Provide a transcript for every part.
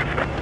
alive.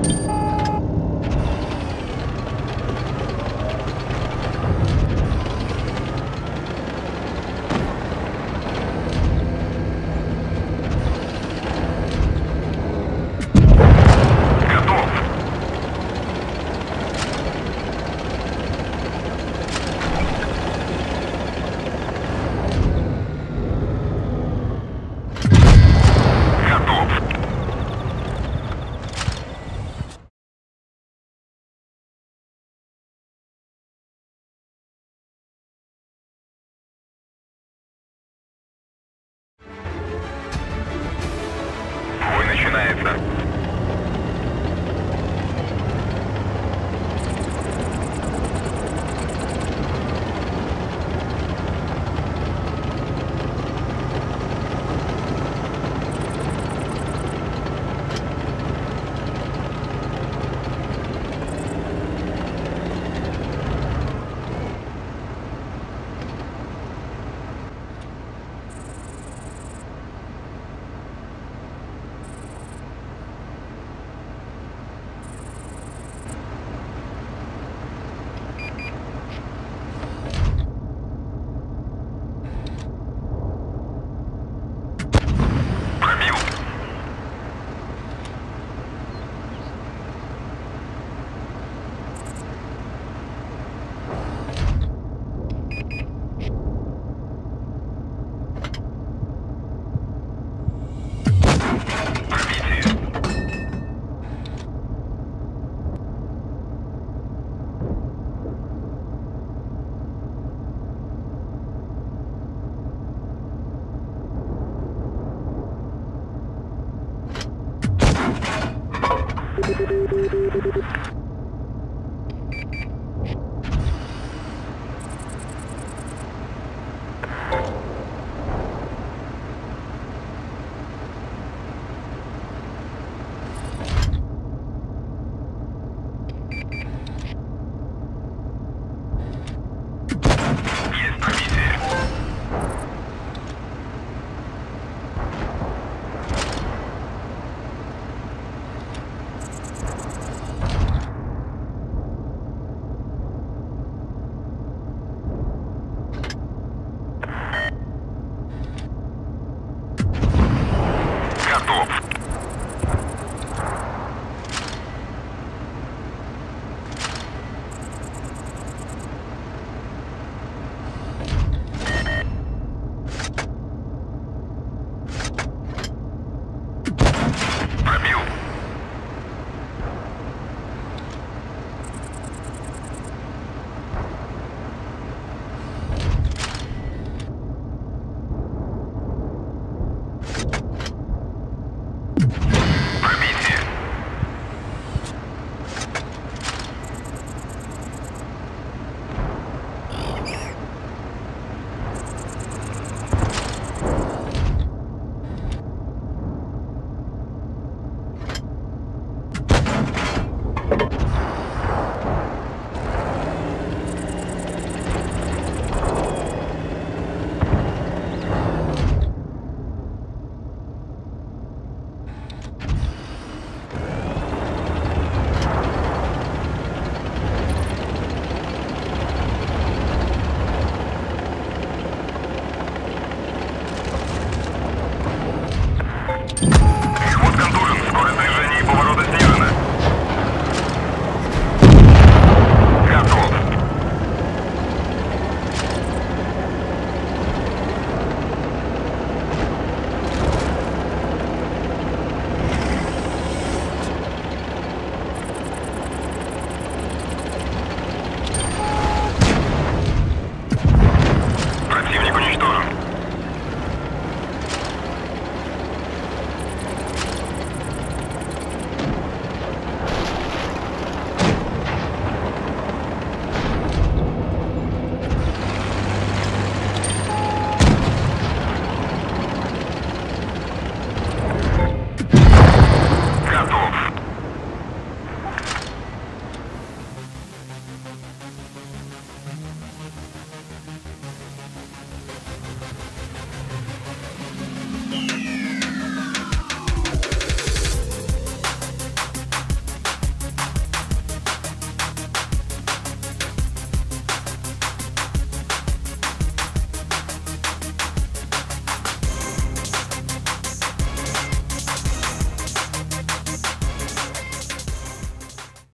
you Готов.